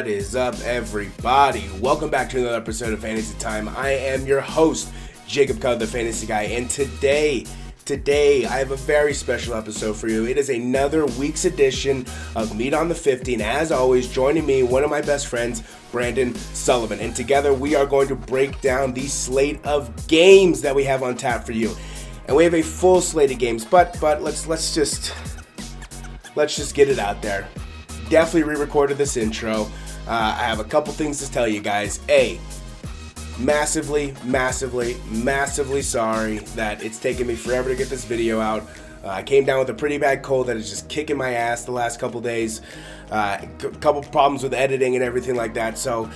What is up, everybody? Welcome back to another episode of Fantasy Time. I am your host, Jacob Cud, the Fantasy Guy, and today, today, I have a very special episode for you. It is another week's edition of Meet on the 50. as always, joining me, one of my best friends, Brandon Sullivan, and together we are going to break down the slate of games that we have on tap for you. And we have a full slate of games, but but let's let's just let's just get it out there definitely re-recorded this intro. Uh, I have a couple things to tell you guys. A, massively, massively, massively sorry that it's taken me forever to get this video out. Uh, I came down with a pretty bad cold that is just kicking my ass the last couple days. A uh, couple problems with editing and everything like that. So,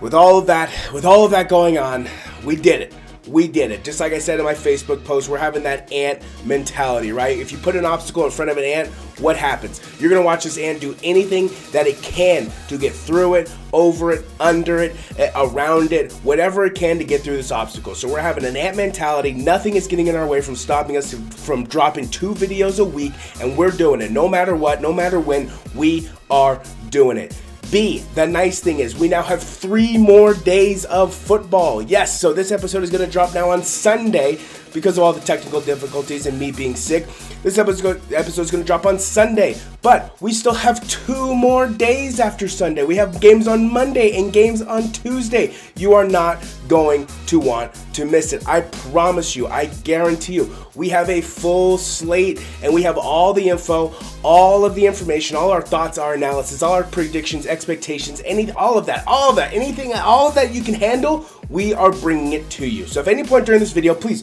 with all of that, with all of that going on, we did it we did it. Just like I said in my Facebook post, we're having that ant mentality, right? If you put an obstacle in front of an ant, what happens? You're gonna watch this ant do anything that it can to get through it, over it, under it, around it, whatever it can to get through this obstacle. So we're having an ant mentality. Nothing is getting in our way from stopping us from dropping two videos a week, and we're doing it. No matter what, no matter when, we are doing it. B, the nice thing is we now have three more days of football. Yes, so this episode is going to drop now on Sunday because of all the technical difficulties and me being sick. This episode is going to drop on Sunday, but we still have two more days after Sunday. We have games on Monday and games on Tuesday. You are not going to want to miss it. I promise you, I guarantee you. We have a full slate and we have all the info, all of the information, all our thoughts, our analysis, all our predictions, expectations, any all of that, all of that, anything, all of that you can handle, we are bringing it to you. So if any point during this video, please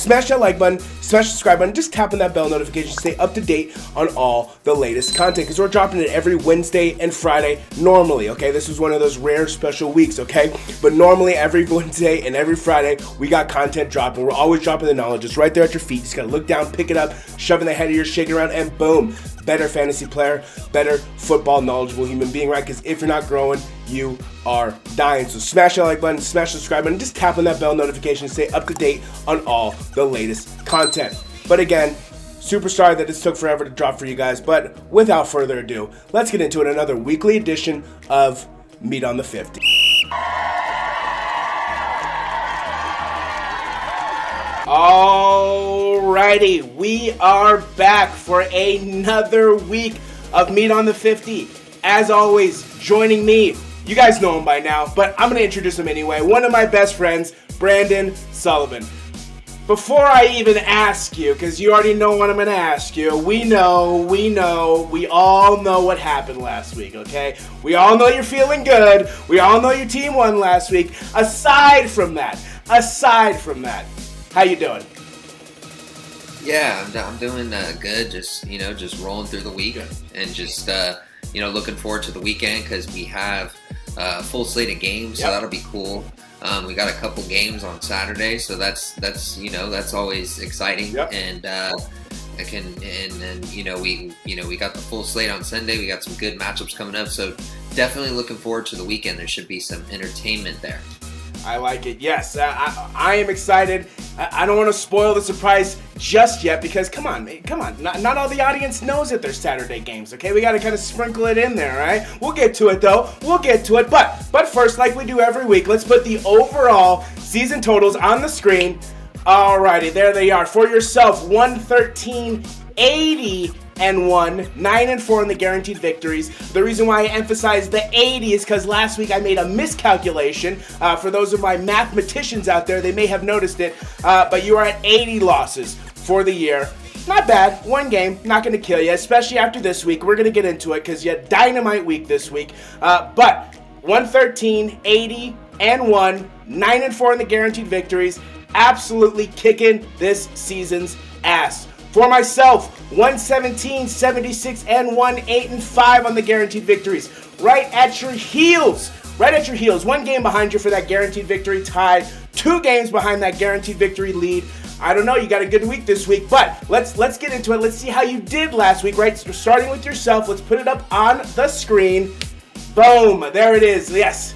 smash that like button, smash the subscribe button, just tap on that bell notification to stay up to date on all the latest content because we're dropping it every Wednesday and Friday normally, okay? This is one of those rare special weeks, okay? But normally every Wednesday and every Friday, we got content dropping. We're always dropping the knowledge. It's right there at your feet. You just gotta look down, pick it up, shove in the head of your shaking around, and boom, better fantasy player, better football knowledgeable human being, right? Because if you're not growing, you are dying. So smash that like button, smash the subscribe button, just tap on that bell notification to stay up to date on all the latest content. But again, super sorry that this took forever to drop for you guys, but without further ado, let's get into it. Another weekly edition of Meet on the 50. Alrighty, we are back for another week of Meet on the 50. As always, joining me you guys know him by now, but I'm gonna introduce him anyway. One of my best friends, Brandon Sullivan. Before I even ask you, because you already know what I'm gonna ask you, we know, we know, we all know what happened last week, okay? We all know you're feeling good. We all know your team won last week. Aside from that, aside from that, how you doing? Yeah, I'm, I'm doing uh, good. Just you know, just rolling through the week and just uh, you know looking forward to the weekend because we have uh, full slate of games, yep. so that'll be cool. Um, we got a couple games on Saturday, so that's that's you know that's always exciting. Yep. And uh, I can and then you know we you know we got the full slate on Sunday. We got some good matchups coming up, so definitely looking forward to the weekend. There should be some entertainment there. I like it. Yes, I, I am excited. I, I don't want to spoil the surprise just yet because come on, come on. Not, not all the audience knows that there's Saturday games. Okay, we got to kind of sprinkle it in there. Right? We'll get to it though. We'll get to it. But but first, like we do every week, let's put the overall season totals on the screen. Alrighty, there they are for yourself. 113 80 and 1, 9 and 4 in the guaranteed victories. The reason why I emphasize the 80 is because last week I made a miscalculation. Uh, for those of my mathematicians out there, they may have noticed it, uh, but you are at 80 losses for the year. Not bad. One game, not going to kill you, especially after this week. We're going to get into it because you had dynamite week this week. Uh, but 113, 80, and 1, 9 and 4 in the guaranteed victories. Absolutely kicking this season's ass. For myself, 117, 76, and 1, 8 and 5 on the guaranteed victories. Right at your heels. Right at your heels. One game behind you for that guaranteed victory tie. Two games behind that guaranteed victory lead. I don't know, you got a good week this week, but let's let's get into it. Let's see how you did last week, right? So starting with yourself, let's put it up on the screen. Boom, there it is. Yes,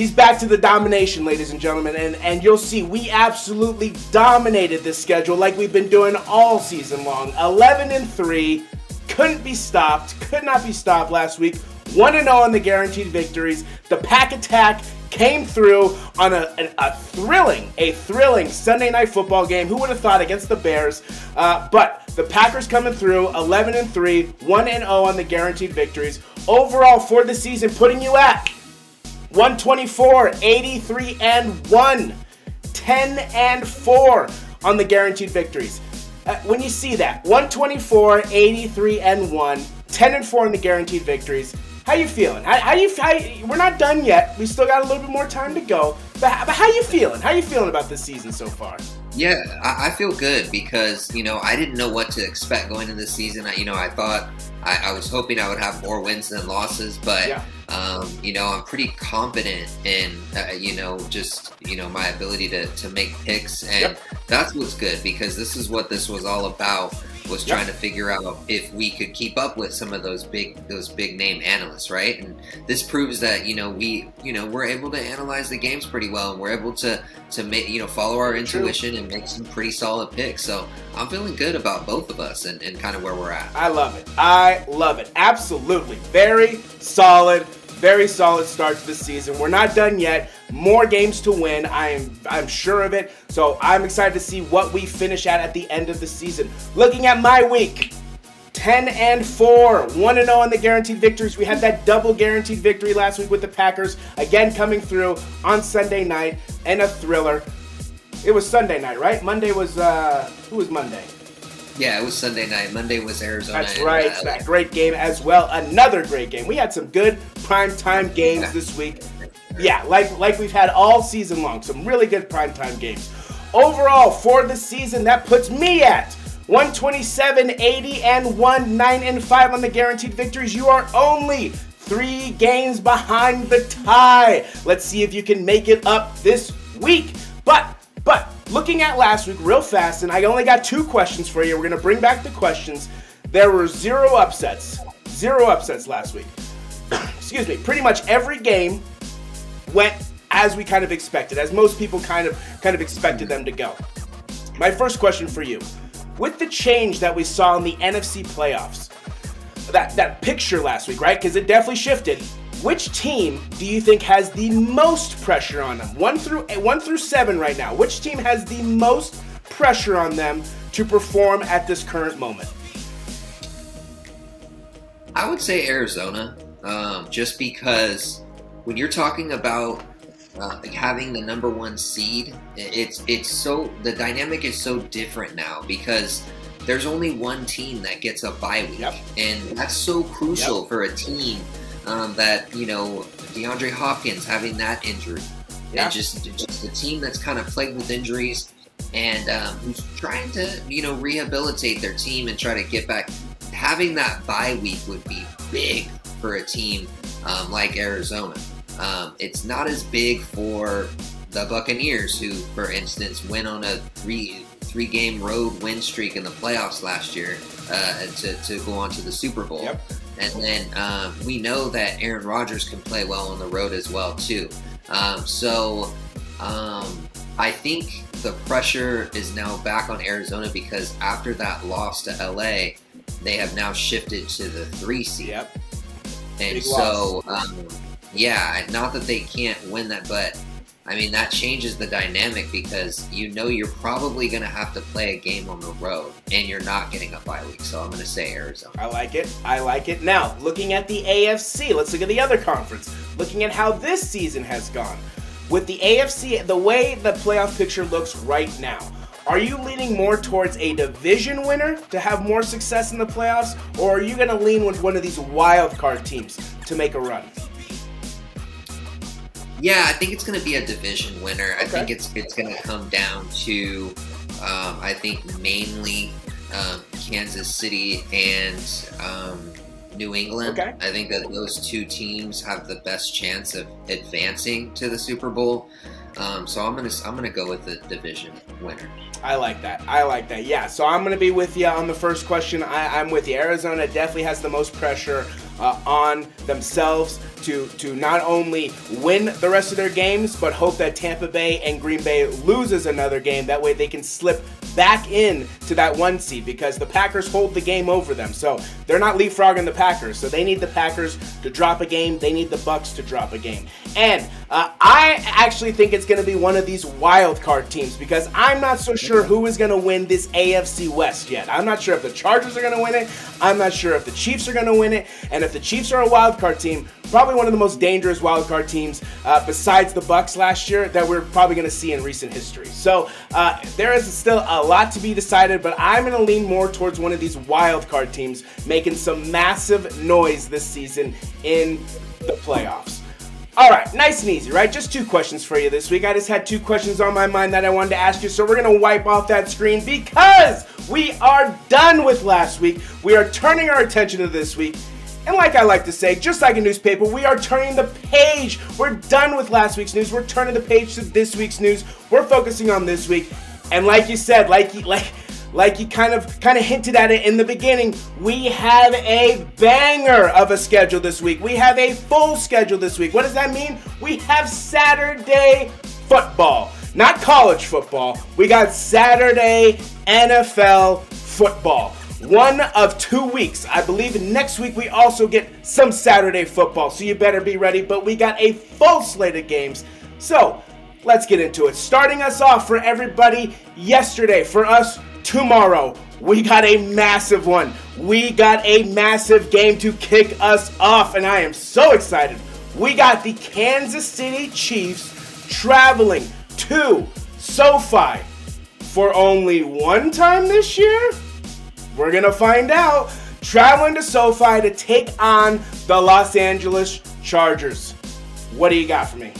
He's back to the domination, ladies and gentlemen, and, and you'll see we absolutely dominated this schedule like we've been doing all season long. 11 and 3, couldn't be stopped, could not be stopped last week. 1 0 on the guaranteed victories. The pack attack came through on a, a, a, thrilling, a thrilling Sunday night football game. Who would have thought against the Bears? Uh, but the Packers coming through 11 and 3, 1 and 0 on the guaranteed victories. Overall for the season, putting you at 124, 83 and 1, 10 and 4 on the guaranteed victories. Uh, when you see that, 124, 83 and 1, 10 and 4 in the guaranteed victories, how you feeling? How, how you? How, we're not done yet. We still got a little bit more time to go. But, but how you feeling? How you feeling about this season so far? Yeah, I, I, feel good because you know I didn't know what to expect going into this season. I, you know, I thought I, I, was hoping I would have more wins than losses, but yeah. Um, you know I'm pretty confident in uh, you know just you know my ability to to make picks, and yep. that's what's good because this is what this was all about was yep. trying to figure out if we could keep up with some of those big those big name analysts, right? And this proves that you know we you know we're able to analyze the games pretty well, and we're able to to make you know follow our intuition True. and make some pretty solid picks. So I'm feeling good about both of us and, and kind of where we're at. I love it. I love it. Absolutely, very solid very solid start to the season. We're not done yet. More games to win. I am I'm sure of it. So I'm excited to see what we finish at at the end of the season. Looking at my week. 10 and 4, 1 and 0 on the guaranteed victories. We had that double guaranteed victory last week with the Packers, again coming through on Sunday night, and a thriller. It was Sunday night, right? Monday was uh who was Monday? Yeah, it was Sunday night. Monday was Arizona. That's right. Uh, that great game as well. Another great game. We had some good prime time games yeah. this week. Yeah, like like we've had all season long. Some really good prime time games. Overall, for the season, that puts me at 127, 80, and 1, 9 and 5 on the guaranteed victories. You are only three games behind the tie. Let's see if you can make it up this week. But but looking at last week real fast, and I only got two questions for you. We're going to bring back the questions. There were zero upsets. Zero upsets last week. Excuse me. Pretty much every game went as we kind of expected, as most people kind of kind of expected them to go. My first question for you. With the change that we saw in the NFC playoffs, that, that picture last week, right? Because it definitely shifted. Which team do you think has the most pressure on them? One through one through seven right now. Which team has the most pressure on them to perform at this current moment? I would say Arizona, um, just because when you're talking about uh, having the number one seed, it's it's so the dynamic is so different now because there's only one team that gets a bye week, yep. and that's so crucial yep. for a team um, that you know DeAndre Hopkins having that injury, yeah. and just just a team that's kind of plagued with injuries, and um, who's trying to you know rehabilitate their team and try to get back. Having that bye week would be big for a team um, like Arizona. Um, it's not as big for the Buccaneers, who, for instance, went on a three three game road win streak in the playoffs last year uh, to, to go on to the Super Bowl. Yep. And then um, we know that Aaron Rodgers can play well on the road as well too. Um, so um, I think the pressure is now back on Arizona because after that loss to LA, they have now shifted to the three seed. Yep. And Big so, um, yeah, not that they can't win that, but I mean, that changes the dynamic because you know you're probably going to have to play a game on the road and you're not getting a bye week. So I'm going to say Arizona. I like it. I like it. Now, looking at the AFC, let's look at the other conference. Looking at how this season has gone. With the AFC, the way the playoff picture looks right now, are you leaning more towards a division winner to have more success in the playoffs, or are you going to lean with one of these wild card teams to make a run? Yeah, I think it's going to be a division winner. Okay. I think it's it's going to come down to, um, I think mainly um, Kansas City and um, New England. Okay. I think that those two teams have the best chance of advancing to the Super Bowl. Um, so I'm gonna I'm gonna go with the division winner. I like that. I like that. Yeah. So I'm gonna be with you on the first question. I, am with you. Arizona definitely has the most pressure uh, on themselves to to not only win the rest of their games, but hope that Tampa Bay and Green Bay loses another game. That way they can slip back in to that one seed because the Packers hold the game over them. So they're not leapfrogging the Packers. So they need the Packers to drop a game. They need the Bucks to drop a game. And uh, I actually think it's going to be one of these wild card teams because I'm not so sure who is going to win this AFC West yet. I'm not sure if the Chargers are going to win it. I'm not sure if the Chiefs are going to win it. And if the Chiefs are a wild card team, probably one of the most dangerous wild card teams uh, besides the Bucks last year that we're probably going to see in recent history. So uh, there is still a lot to be decided, but I'm going to lean more towards one of these wild card teams making some massive noise this season in the playoffs. All right, nice and easy, right? Just two questions for you this week. I just had two questions on my mind that I wanted to ask you, so we're gonna wipe off that screen because we are done with last week. We are turning our attention to this week. And like I like to say, just like a newspaper, we are turning the page. We're done with last week's news. We're turning the page to this week's news. We're focusing on this week. And like you said, like like like you kind of kind of hinted at it in the beginning, we have a banger of a schedule this week. We have a full schedule this week. What does that mean? We have Saturday football, not college football. We got Saturday NFL football. One of two weeks. I believe next week we also get some Saturday football, so you better be ready. But we got a full slate of games. So let's get into it. Starting us off for everybody yesterday, for us tomorrow, we got a massive one. We got a massive game to kick us off, and I am so excited. We got the Kansas City Chiefs traveling to SoFi for only one time this year? We're to find out. Traveling to SoFi to take on the Los Angeles Chargers. What do you got for me?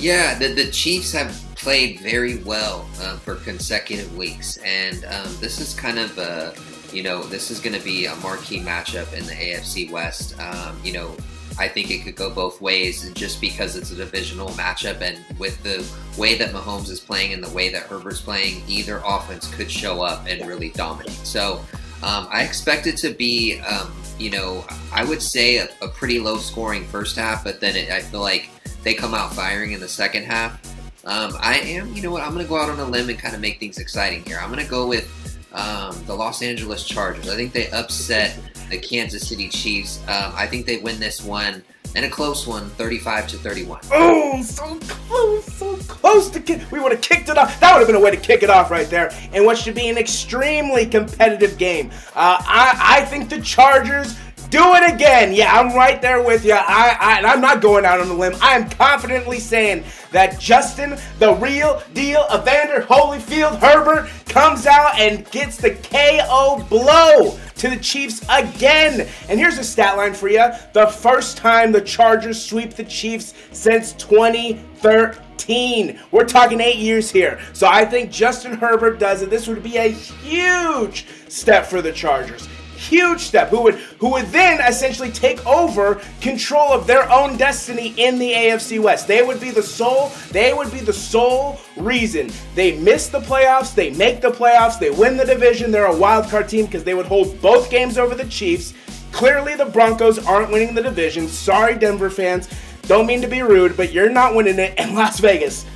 Yeah, the, the Chiefs have played very well uh, for consecutive weeks, and um, this is kind of a, you know, this is going to be a marquee matchup in the AFC West. Um, you know, I think it could go both ways just because it's a divisional matchup, and with the way that Mahomes is playing and the way that Herbert's playing, either offense could show up and really dominate. So um, I expect it to be, um, you know, I would say a, a, pretty low scoring first half, but then it, I feel like they come out firing in the second half. Um, I am, you know what, I'm going to go out on a limb and kind of make things exciting here. I'm going to go with um, the Los Angeles Chargers. I think they upset the Kansas City Chiefs. Um, I think they win this one and a close one, 35 to 31. Oh, so close, so close to kick. We would have kicked it off. That would have been a way to kick it off right there. And what should be an extremely competitive game. Uh, I, I think the Chargers do it again. Yeah, I'm right there with you. I, I, and I'm not going out on a limb. I am confidently saying that Justin, the real deal, Evander Holyfield Herbert, comes out and gets the KO blow to the Chiefs again. And here's a stat line for you the first time the Chargers sweep the Chiefs since 2013. We're talking eight years here. So I think Justin Herbert does it. This would be a huge step for the Chargers huge step who would who would then essentially take over control of their own destiny in the AFC West. They would be the sole they would be the sole reason they miss the playoffs, they make the playoffs, they win the division, they're a wild card team because they would hold both games over the Chiefs. Clearly the Broncos aren't winning the division. Sorry Denver fans. Don't mean to be rude, but you're not winning it in Las Vegas.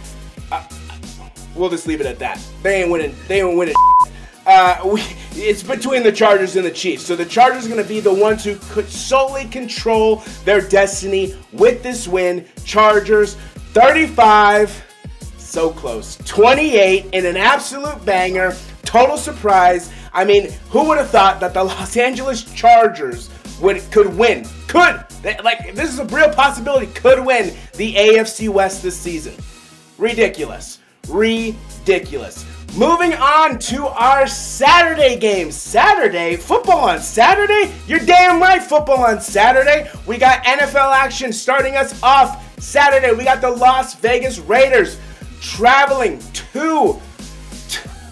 Uh, we'll just leave it at that. They ain't winning. They ain't winning. Uh, we, it's between the Chargers and the Chiefs. So the Chargers are going to be the ones who could solely control their destiny with this win. Chargers 35, so close. 28 in an absolute banger. Total surprise. I mean, who would have thought that the Los Angeles Chargers would could win? Could like this is a real possibility. Could win the AFC West this season. Ridiculous. Ridiculous. Moving on to our Saturday games. Saturday, football on Saturday? You're damn right, football on Saturday. We got NFL action starting us off Saturday. We got the Las Vegas Raiders traveling to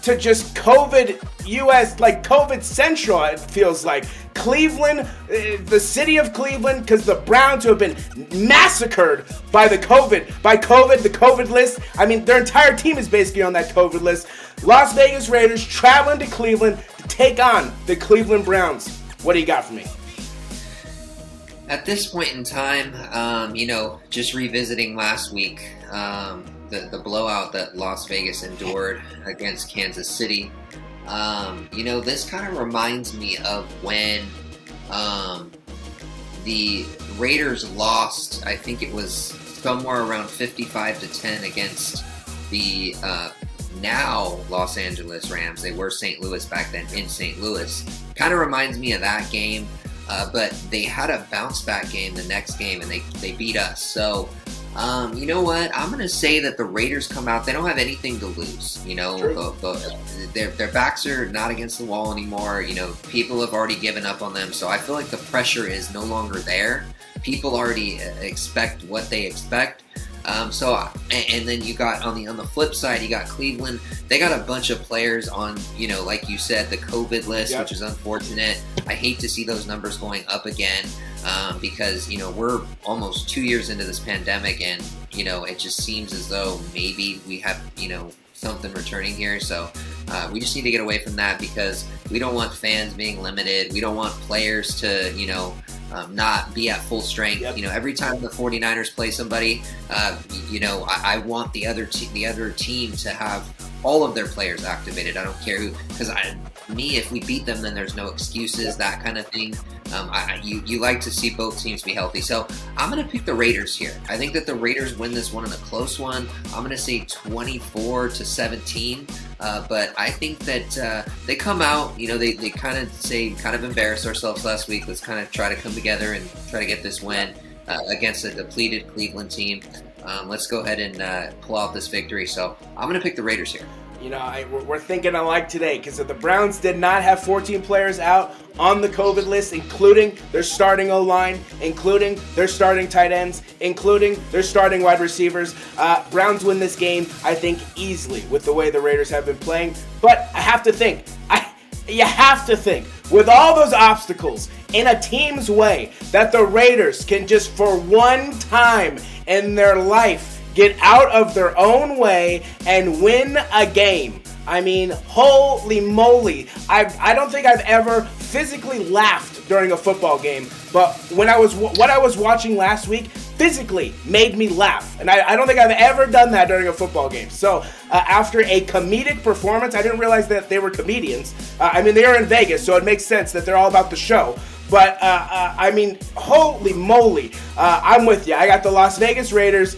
to just COVID US, like COVID Central, it feels like. Cleveland, uh, the city of Cleveland, because the Browns have been massacred by the COVID, by COVID, the COVID list. I mean, their entire team is basically on that COVID list. Las Vegas Raiders traveling to Cleveland to take on the Cleveland Browns. What do you got for me? At this point in time, um, you know, just revisiting last week, um, the, the blowout that Las Vegas endured against Kansas City. Um, you know, this kind of reminds me of when um, the Raiders lost, I think it was somewhere around 55 to 10 against the uh, now Los Angeles Rams. They were St. Louis back then in St. Louis. Kind of reminds me of that game, uh, but they had a bounce back game the next game and they, they beat us. So, um, you know what? I'm going to say that the Raiders come out. They don't have anything to lose. You know, the, the, their, their backs are not against the wall anymore. You know, people have already given up on them. So I feel like the pressure is no longer there. People already uh, expect what they expect. Um, so and, and, then you got on the on the flip side, you got Cleveland. They got a bunch of players on, you know, like you said, the COVID list, yep. which is unfortunate. I hate to see those numbers going up again um, because you know we're almost two years into this pandemic, and you know it just seems as though maybe we have you know something returning here. So uh, we just need to get away from that because we don't want fans being limited. We don't want players to you know um, not be at full strength. Yep. You know, every time the 49ers play somebody, uh, you know, I, I want the other te- the other team to have all of their players activated. I don't care who, because I, me, if we beat them, then there's no excuses, that kind of thing. Um, I, you, you like to see both teams be healthy. So I'm going to pick the Raiders here. I think that the Raiders win this one in a close one. I'm going to say 24 to 17. Uh, but I think that uh, they come out, you know, they, they kind of say, kind of embarrass ourselves last week. Let's kind of try to come together and try to get this win uh, against a depleted Cleveland team. Um, let's go ahead and uh, pull out this victory. So I'm going to pick the Raiders here. You know, I, we're thinking alike today because the Browns did not have 14 players out on the COVID list, including their starting O line, including their starting tight ends, including their starting wide receivers. Uh, Browns win this game, I think, easily with the way the Raiders have been playing. But I have to think, I, you have to think, with all those obstacles in a team's way, that the Raiders can just for one time in their life get out of their own way and win a game. I mean, holy moly. I, I don't think I've ever physically laughed during a football game, but when I was what I was watching last week physically made me laugh. And I, I don't think I've ever done that during a football game. So uh, after a comedic performance, I didn't realize that they were comedians. Uh, I mean, they are in Vegas, so it makes sense that they're all about the show. But uh, uh I mean, holy moly. Uh, I'm with you. I got the Las Vegas Raiders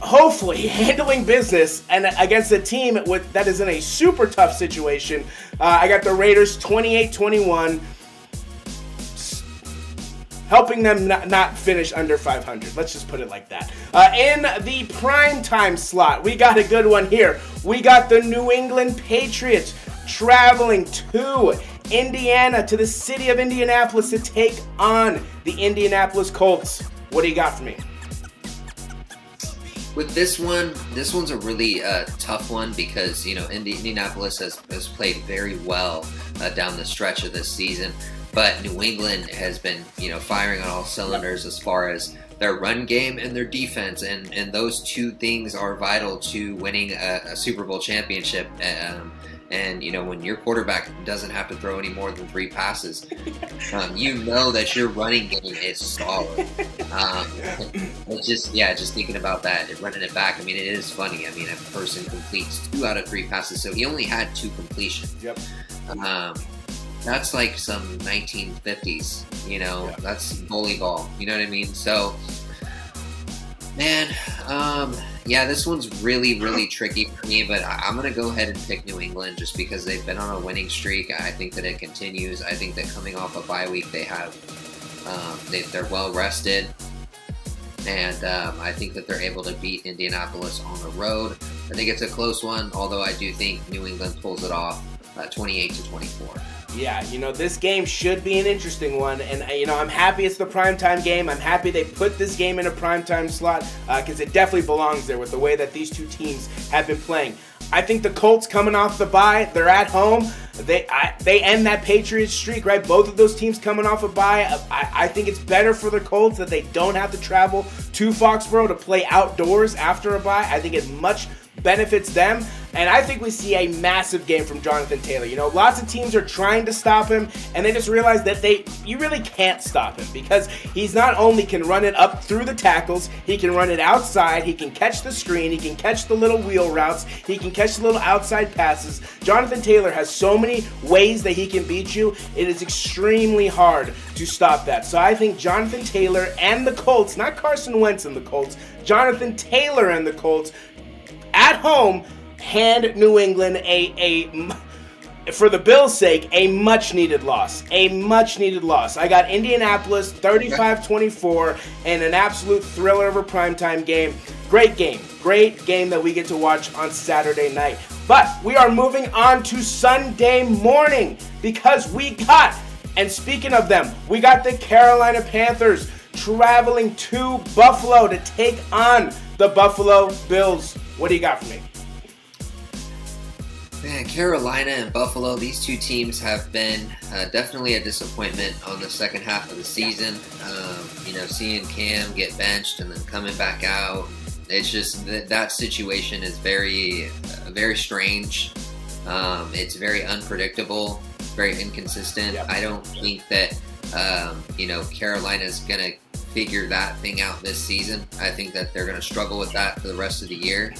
hopefully handling business and against a team with that is in a super tough situation. Uh, I got the Raiders 28-21 helping them not, not, finish under 500. Let's just put it like that. Uh, in the prime time slot, we got a good one here. We got the New England Patriots traveling to Indiana, to the city of Indianapolis to take on the Indianapolis Colts. What do you got for me? with this one, this one's a really uh, tough one because you know Indianapolis has, has played very well uh, down the stretch of this season, but New England has been you know firing on all cylinders as far as their run game and their defense, and and those two things are vital to winning a, a Super Bowl championship. Um, and you know when your quarterback doesn't have to throw any more than three passes, um, you know that your running game is solid. Um, it's just yeah, just thinking about that and running it back. I mean, it is funny. I mean, a person completes two out of three passes, so he only had two completions. Yep. Um, that's like some 1950s. You know, yeah. that's volleyball. You know what I mean? So, man. Um, yeah, this one's really, really tricky for me, but I, am going to go ahead and pick New England just because they've been on a winning streak. I think that it continues. I think that coming off a bye week, they have um, they, are well rested, and um, I think that they're able to beat Indianapolis on the road. I think it's a close one, although I do think New England pulls it off, uh, 28 to 24 yeah, you know, this game should be an interesting one. And, uh, you know, I'm happy it's the primetime game. I'm happy they put this game in a primetime slot because uh, it definitely belongs there with the way that these two teams have been playing. I think the Colts coming off the bye, they're at home. They I, they end that Patriots streak, right? Both of those teams coming off a bye. I, I think it's better for the Colts that they don't have to travel to Foxborough to play outdoors after a bye. I think it's much benefits them. And I think we see a massive game from Jonathan Taylor. You know, lots of teams are trying to stop him, and they just realize that they you really can't stop him because he's not only can run it up through the tackles, he can run it outside, he can catch the screen, he can catch the little wheel routes, he can catch the little outside passes. Jonathan Taylor has so many ways that he can beat you. It is extremely hard to stop that. So I think Jonathan Taylor and the Colts, not Carson Wentz and the Colts, Jonathan Taylor and the Colts at home hand New England a a for the Bills' sake, a much needed loss. A much needed loss. I got Indianapolis 35 24 and an absolute thriller of a primetime game. Great game. Great game that we get to watch on Saturday night. But we are moving on to Sunday morning because we got, and speaking of them, we got the Carolina Panthers traveling to Buffalo to take on the Buffalo Bills. What do you got for me? Man, Carolina and Buffalo, these two teams have been uh, definitely a disappointment on the second half of the season. Um, you know, seeing Cam get benched and then coming back out, it's just that, that situation is very, uh, very strange. Um, it's very unpredictable, very inconsistent. Yep. I don't think that, um, you know, Carolina's going to figure that thing out this season. I think that they're going to struggle with that for the rest of the year.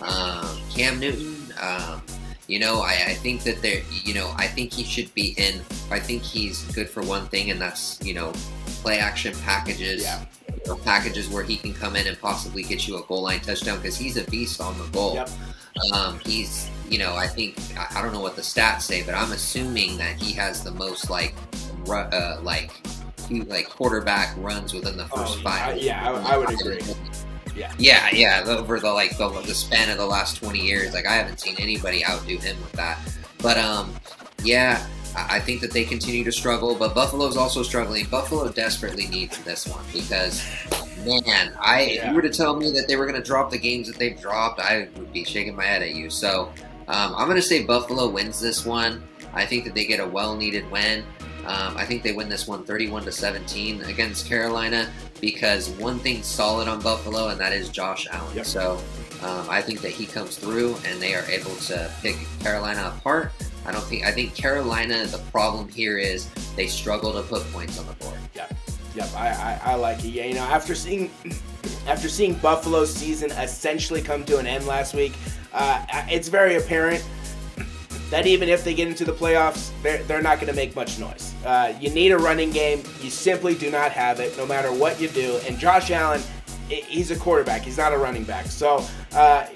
Um, Cam Newton, um, you know, I, I think that there, you know, I think he should be in. I think he's good for one thing, and that's you know, play action packages. Yeah. You know, packages where he can come in and possibly get you a goal line touchdown because he's a beast on the goal. Yep. Um, he's, you know, I think I, I don't know what the stats say, but I'm assuming that he has the most like, uh, like, like quarterback runs within the first oh, five. Yeah, I, I would agree. Yeah. Yeah, yeah. Over the like the, the span of the last 20 years, like I haven't seen anybody outdo him with that. But um, yeah, I think that they continue to struggle. But Buffalo's also struggling. Buffalo desperately needs this one because, man, I yeah. if you were to tell me that they were going to drop the games that they've dropped, I would be shaking my head at you. So um, I'm going to say Buffalo wins this one. I think that they get a well-needed win. Um, I think they win this one 31 to 17 against Carolina because one thing's solid on Buffalo, and that is Josh Allen. Yep. So um, I think that he comes through, and they are able to pick Carolina apart. I don't think I think Carolina. The problem here is they struggle to put points on the board. Yep, yep. I, I, I like it. Yeah, you know, after seeing after seeing Buffalo's season essentially come to an end last week, uh, it's very apparent that even if they get into the playoffs, they're, they're not going to make much noise. Uh, you need a running game. You simply do not have it, no matter what you do. And Josh Allen, he's a quarterback. He's not a running back. So uh,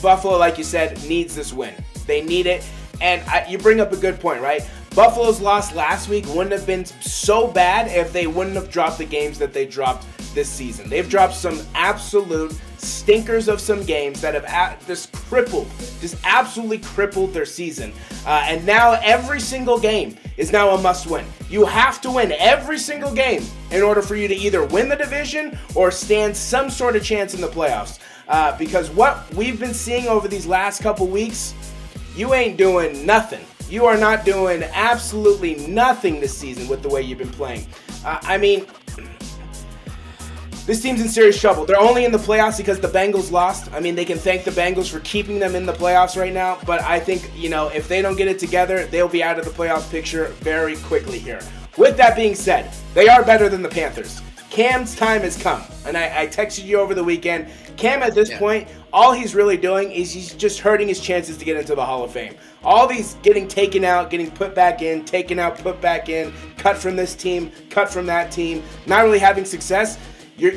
Buffalo, like you said, needs this win. They need it. And I, you bring up a good point, right? Buffalo's loss last week wouldn't have been so bad if they wouldn't have dropped the games that they dropped this season. They've dropped some absolute stinkers of some games that have just crippled, just absolutely crippled their season. Uh, and now every single game is now a must win. You have to win every single game in order for you to either win the division or stand some sort of chance in the playoffs. Uh, because what we've been seeing over these last couple weeks, you ain't doing nothing. You are not doing absolutely nothing this season with the way you've been playing. Uh, I mean, this team's in serious trouble. They're only in the playoffs because the Bengals lost. I mean, they can thank the Bengals for keeping them in the playoffs right now, but I think, you know, if they don't get it together, they'll be out of the playoff picture very quickly here. With that being said, they are better than the Panthers. Cam's time has come, and I, I texted you over the weekend. Cam, at this yeah. point, all he's really doing is he's just hurting his chances to get into the Hall of Fame. All these getting taken out, getting put back in, taken out, put back in, cut from this team, cut from that team, not really having success you're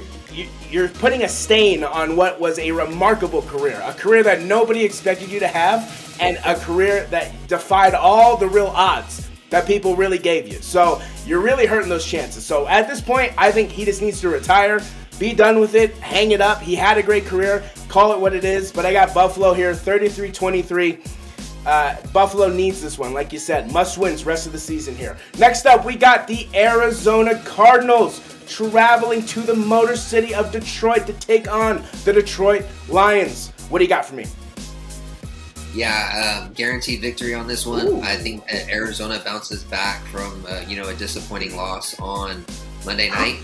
you're putting a stain on what was a remarkable career, a career that nobody expected you to have, and a career that defied all the real odds that people really gave you. So you're really hurting those chances. So at this point, I think he just needs to retire, be done with it, hang it up. He had a great career, call it what it is. But I got Buffalo here, 33 23. Uh, Buffalo needs this one, like you said. Must wins rest of the season here. Next up, we got the Arizona Cardinals traveling to the Motor City of Detroit to take on the Detroit Lions. What do you got for me? Yeah, um, guaranteed victory on this one. Ooh. I think Arizona bounces back from uh, you know a disappointing loss on Monday night.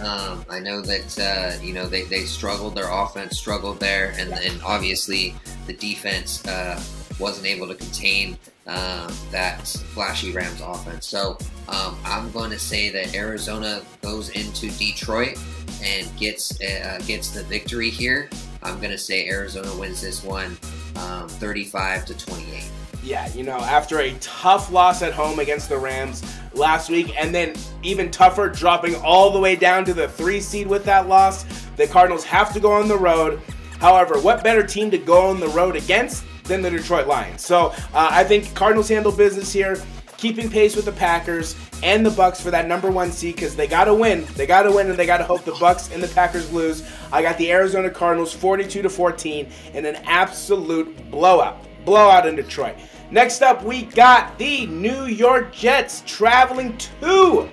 Um, I know that uh, you know they, they struggled. Their offense struggled there, and then obviously the defense uh, wasn't able to contain um, that flashy Rams offense. So um, I'm going to say that Arizona goes into Detroit and gets uh, gets the victory here. I'm going to say Arizona wins this one, um, 35 to 28. Yeah, you know, after a tough loss at home against the Rams last week, and then even tougher, dropping all the way down to the three seed with that loss, the Cardinals have to go on the road. However, what better team to go on the road against than the Detroit Lions? So uh, I think Cardinals handle business here, keeping pace with the Packers and the Bucks for that number one seed because they got to win. They got to win, and they got to hope the Bucks and the Packers lose. I got the Arizona Cardinals 42 to 14 in an absolute blowout, blowout in Detroit. Next up, we got the New York Jets traveling to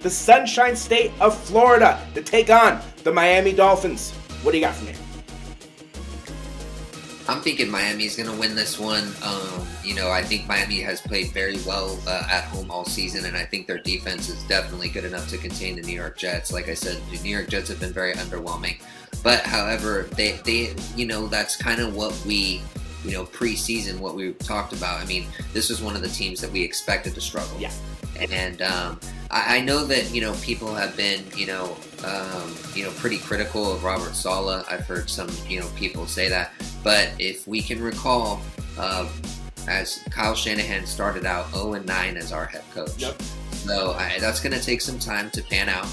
the Sunshine State of Florida to take on the Miami Dolphins. What do you got for me? I'm thinking Miami's going to win this one. Um, you know, I think Miami has played very well uh, at home all season, and I think their defense is definitely good enough to contain the New York Jets. Like I said, the New York Jets have been very underwhelming. But however, they, they you know, that's kind of what we you know, preseason, what we talked about. I mean, this was one of the teams that we expected to struggle. Yeah. And um, I, I, know that you know people have been you know um, you know pretty critical of Robert Saleh. I've heard some you know people say that, but if we can recall, uh, as Kyle Shanahan started out 0 and 9 as our head coach. Yep. So I, that's going to take some time to pan out.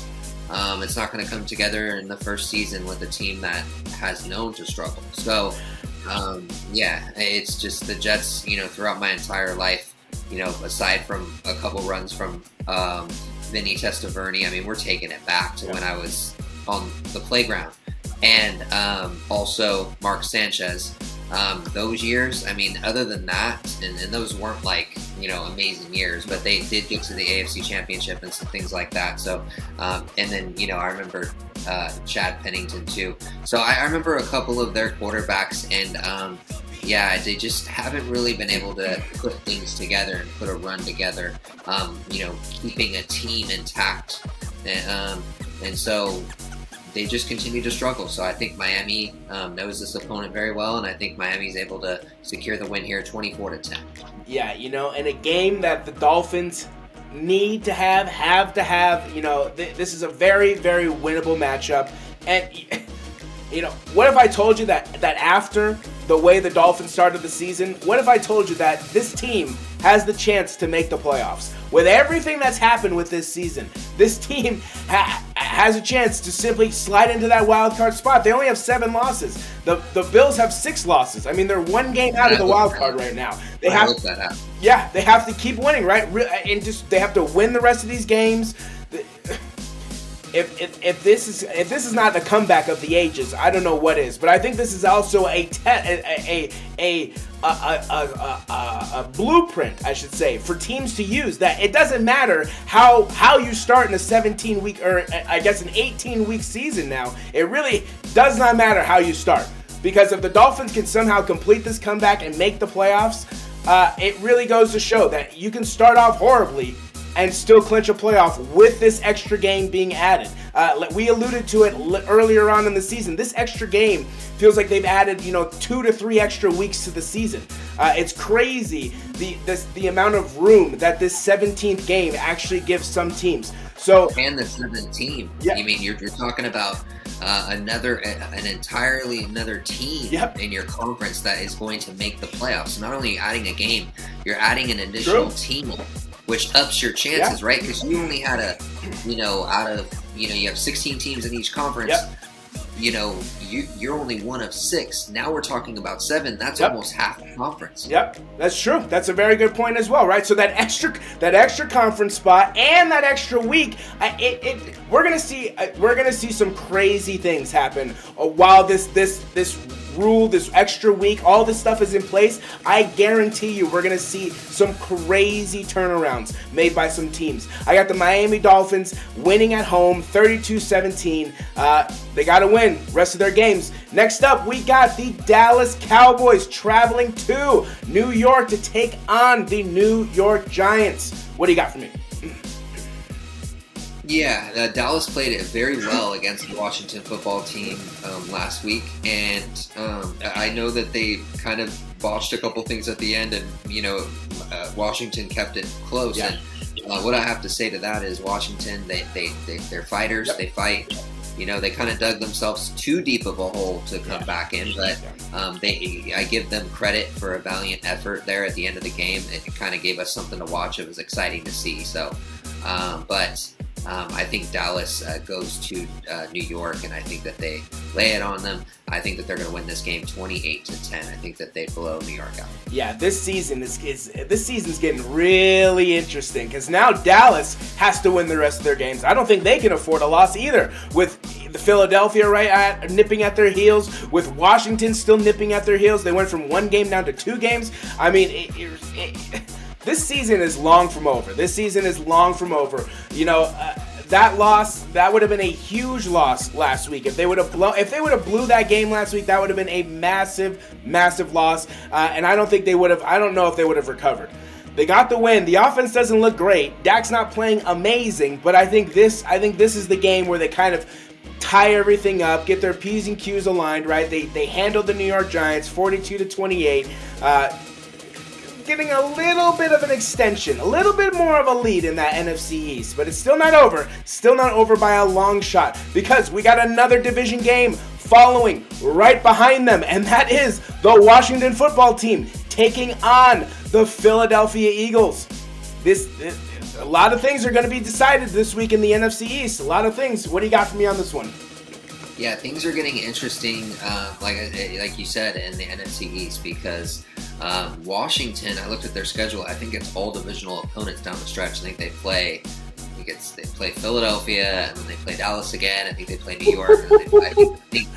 Um, it's not going to come together in the first season with a team that has known to struggle. So um, yeah, it's just the Jets. You know, throughout my entire life, you know, aside from a couple runs from um, Vinny Testaverde, I mean, we're taking it back to when I was on the playground, and um, also Mark Sanchez. Um, those years, I mean, other than that, and, and, those weren't like you know amazing years, but they did get to the AFC Championship and some things like that. So, um, and then you know, I remember uh, Chad Pennington too. So I, I, remember a couple of their quarterbacks, and um, yeah, they just haven't really been able to put things together and put a run together. Um, you know, keeping a team intact, and, um, and so they just continue to struggle. So I think Miami um, knows this opponent very well, and I think Miami's able to secure the win here, 24 to 10. Yeah, you know, in a game that the Dolphins need to have, have to have, you know, th- this is a very, very winnable matchup. And, you know, what if I told you that that after the way the Dolphins started the season, what if I told you that this team has the chance to make the playoffs? With everything that's happened with this season, this team ha- has a chance to simply slide into that wild card spot. They only have seven losses. The the Bills have six losses. I mean, they're one game out of the wild card right now. They have, yeah, they have to keep winning, right? And just they have to win the rest of these games if, if, if this is if this is not the comeback of the ages, I don't know what is. But I think this is also a te- a, a, a, a, a, a blueprint, I should say, for teams to use. That it doesn't matter how how you start in a 17 week or I guess an 18 week season now. It really does not matter how you start because if the Dolphins can somehow complete this comeback and make the playoffs, uh, it really goes to show that you can start off horribly and still clinch a playoff with this extra game being added. Uh, we alluded to it earlier on in the season. This extra game feels like they've added, you know, two to three extra weeks to the season. Uh, it's crazy the this, the amount of room that this 17th game actually gives some teams. So and the 17th. Yeah. You mean, you're, you're talking about uh, another an entirely another team yep. in your conference that is going to make the playoffs. Not only adding a game, you're adding an additional True. team which ups your chances, yeah. right? Because you only had a, you know, out of you know you have 16 teams in each conference. Yep. You know, you you're only one of six. Now we're talking about seven. That's yep. almost half the conference. Yep, that's true. That's a very good point as well, right? So that extra that extra conference spot and that extra week, it, it we're gonna see uh, we're gonna see some crazy things happen uh, while this this this rule, this extra week, all this stuff is in place, I guarantee you we're going to see some crazy turnarounds made by some teams. I got the Miami Dolphins winning at home 32 17. Uh, they got to win rest of their games. Next up, we got the Dallas Cowboys traveling to New York to take on the New York Giants. What do you got for me? Yeah, uh, Dallas played it very well against the Washington football team um, last week, and um, I know that they kind of botched a couple things at the end, and you know, uh, Washington kept it close. Yeah. And uh, what I have to say to that is Washington, they they, they they're fighters, Yep. they fight. You know, they kind of dug themselves too deep of a hole to come Yeah. back in, but um, they I give them credit for a valiant effort there at the end of the game. It kind of gave us something to watch. It was exciting to see. So, um, but um, I think Dallas uh, goes to uh, New York, and I think that they lay it on them. I think that they're going to win this game 28 to 10. I think that they blow New York out. Yeah, this season is, is this season's getting really interesting because now Dallas has to win the rest of their games. I don't think they can afford a loss either. With the Philadelphia right at nipping at their heels, with Washington still nipping at their heels, they went from one game down to two games. I mean, it, it, it, this season is long from over. This season is long from over. You know. Uh, that loss that would have been a huge loss last week if they would have blown if they would have blew that game last week that would have been a massive massive loss uh, and i don't think they would have i don't know if they would have recovered they got the win the offense doesn't look great Dak's not playing amazing but i think this i think this is the game where they kind of tie everything up get their p's and q's aligned right they they handled the new york giants 42 to 28 uh, getting a little bit of an extension, a little bit more of a lead in that NFC East, but it's still not over. Still not over by a long shot because we got another division game following right behind them, and that is the Washington football team taking on the Philadelphia Eagles. This, this a lot of things are going to be decided this week in the NFC East. A lot of things. What do you got for me on this one? Yeah, things are getting interesting, uh, like like you said, in the NFC East because um, Washington. I looked at their schedule. I think it's all divisional opponents down the stretch. I think they play. I think it's they play Philadelphia and then they play Dallas again. I think they play New York. and they play, I think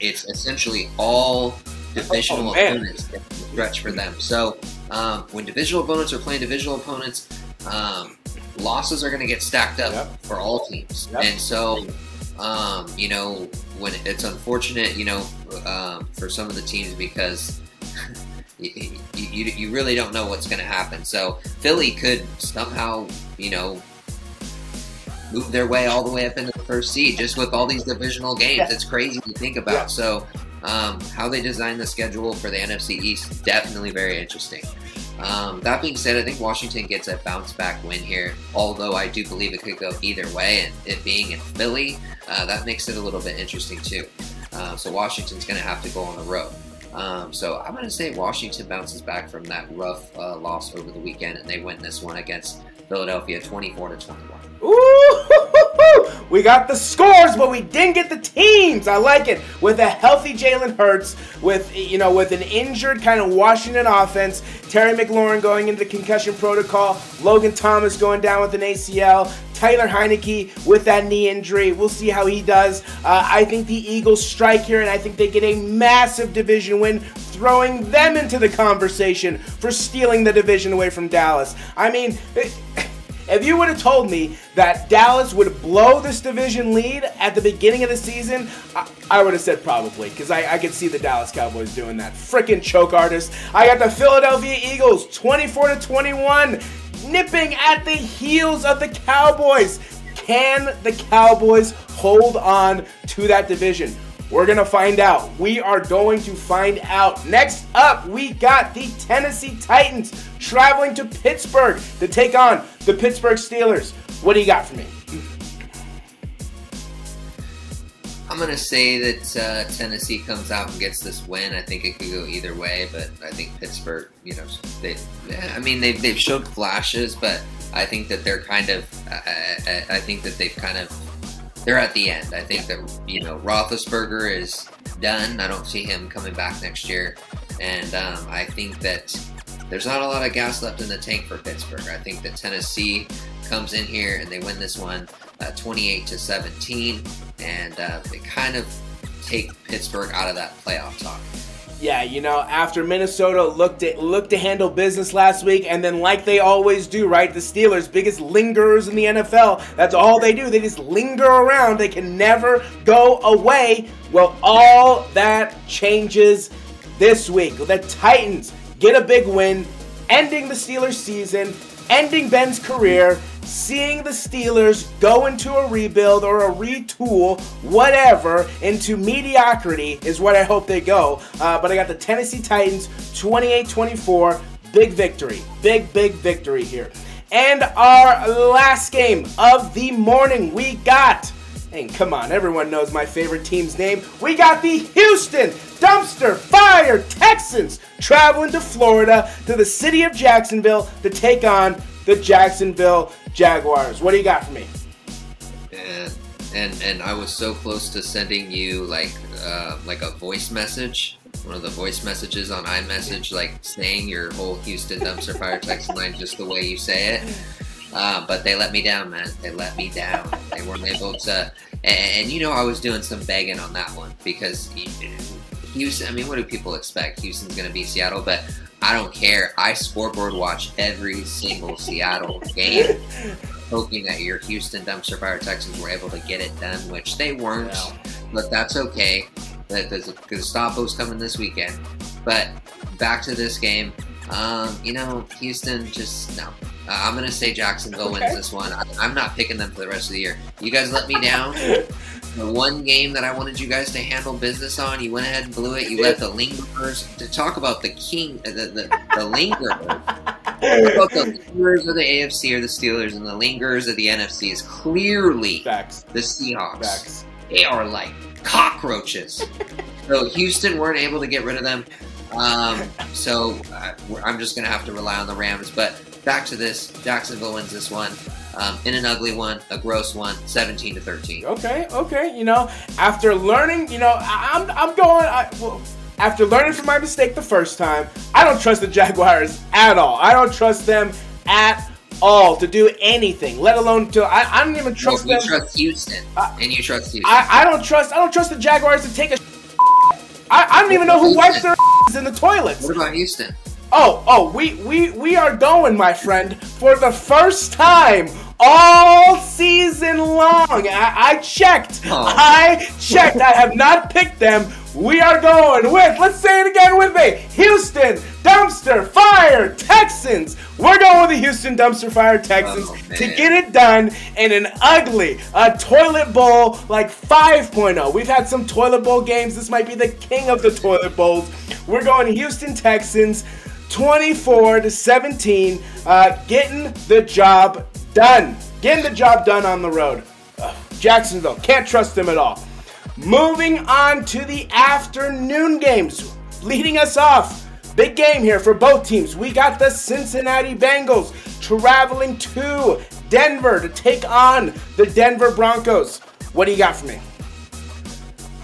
it's essentially all divisional Oh, opponents down the stretch for them. So um, when divisional opponents are playing divisional opponents, um, losses are going to get stacked up Yep. for all teams, Yep. and so um, you know, when it's unfortunate, you know, um, for some of the teams because you, you, you really don't know what's going to happen. So Philly could somehow, you know, move their way all the way up into the first seed just with all these divisional games. Yeah. It's crazy to think about. Yeah. So um, how they design the schedule for the NFC East definitely very interesting. Um, that being said, I think Washington gets a bounce back win here, although I do believe it could go either way. And it being in Philly, uh, that makes it a little bit interesting too. Uh, so Washington's going to have to go on the road. Um, so I'm going to say Washington bounces back from that rough uh, loss over the weekend, and they win this one against Philadelphia, 24 to 21. Ooh, we got the scores, but we didn't get the teams. I like it. With a healthy Jalen Hurts, with you know, with an injured kind of Washington offense, Terry McLaurin going into the concussion protocol, Logan Thomas going down with an ACL, Tyler Heinicke with that knee injury. We'll see how he does. Uh, I think the Eagles strike here, and I think they get a massive division win, throwing them into the conversation for stealing the division away from Dallas. I mean. If you would have told me that Dallas would blow this division lead at the beginning of the season, I, I would have said probably, because I, I could see the Dallas Cowboys doing that. Freaking choke artist. I got the Philadelphia Eagles 24 to 21, nipping at the heels of the Cowboys. Can the Cowboys hold on to that division? We're going to find out. We are going to find out. Next up, we got the Tennessee Titans traveling to Pittsburgh to take on the Pittsburgh Steelers. What do you got for me? I'm going to say that uh, Tennessee comes out and gets this win. I think it could go either way, but I think Pittsburgh, you know, they, I mean, they've, they've showed flashes, but I think that they're kind of, I, I, I think that they've kind of, they're at the end. I think that, you know, Roethlisberger is done. I don't see him coming back next year. And um, I think that there's not a lot of gas left in the tank for Pittsburgh. I think that Tennessee comes in here and they win this one uh, 28 to 17, and uh, they kind of take Pittsburgh out of that playoff talk. Yeah, you know, after Minnesota looked at looked to handle business last week, and then like they always do, right? The Steelers, biggest lingerers in the NFL. That's all they do. They just linger around. They can never go away. Well, all that changes this week. The Titans get a big win, ending the Steelers season ending Ben's career, seeing the Steelers go into a rebuild or a retool, whatever, into mediocrity is what I hope they go. Uh, but I got the Tennessee Titans 28 24. Big victory. Big, big victory here. And our last game of the morning, we got. And come on, everyone knows my favorite team's name. We got the Houston Dumpster Fire Texans traveling to Florida to the city of Jacksonville to take on the Jacksonville Jaguars. What do you got for me? And and and I was so close to sending you like uh, like a voice message, one of the voice messages on iMessage, like saying your whole Houston Dumpster Fire Texan line just the way you say it. Uh, but they let me down, man. They let me down. They weren't able to. And, you know, I was doing some begging on that one because Houston. I mean, what do people expect? Houston's going to beat Seattle, but I don't care. I scoreboard watch every single Seattle game, hoping that your Houston Dumpster Fire Texans were able to get it done, which they weren't. But that's okay. There's a Gestapo's coming this weekend. But back to this game. Um, you know, Houston just no. Uh, I'm gonna say Jacksonville okay. wins this one. I, am not picking them for the rest of the year. You guys let me down. the one game that I wanted you guys to handle business on, you went ahead and blew it. You let the lingerers to talk about the king, uh, the the, the lingerers. about the lingerers of the AFC or the Steelers, and the lingerers of the NFC is clearly Facts. the Seahawks. Facts. They are like cockroaches. so Houston weren't able to get rid of them. Um, so uh, I'm just going to have to rely on the Rams. But back to this Jacksonville wins this one. Um, in an ugly one, a gross one, 17 to 13. Okay, okay. You know, after learning, you know, I, am I'm going. I, well, after learning from my mistake the first time, I don't trust the Jaguars at all. I don't trust them at all to do anything, let alone to. I, I don't even trust well, them. You trust Houston, and you trust Houston. I, I don't trust. I don't trust the Jaguars to take a. I, I don't even know who wipes their in the toilets. What about Houston? Oh, oh, we we we are going, my friend, for the first time all season long. I, I checked. Oh. I checked. I have not picked them. We are going with, let's say it again with me Houston Dumpster Fire Texans. We're going with the Houston Dumpster Fire Texans oh, to get it done in an ugly a toilet bowl like 5.0. We've had some toilet bowl games. This might be the king of the toilet bowls. We're going Houston Texans 24 to 17, uh, getting the job done. Getting the job done on the road. Uh, Jacksonville, can't trust them at all. Moving on to the afternoon games. Leading us off. Big game here for both teams. We got the Cincinnati Bengals traveling to Denver to take on the Denver Broncos. What do you got for me?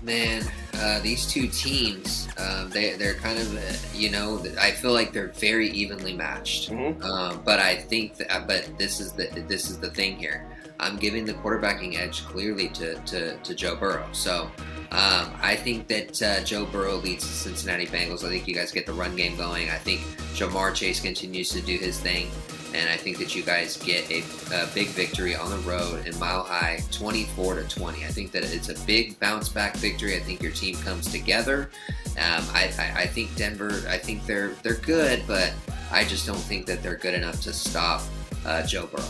Man, uh, these two teams, um, they, they're kind of, you know, I feel like they're very evenly matched. Mm-hmm. Um, but I think, that, uh, but this is the this is the thing here. I'm giving the quarterbacking edge clearly to, to, to Joe Burrow. So um, I think that uh, Joe Burrow leads the Cincinnati Bengals. I think you guys get the run game going. I think Ja'Marr Chase continues to do his thing and I think that you guys get a, a, big victory on the road in Mile High, 24 to 20. I think that it's a big bounce back victory. I think your team comes together. Um, I, I, I, think Denver. I think they're they're good, but I just don't think that they're good enough to stop uh, Joe Burrow.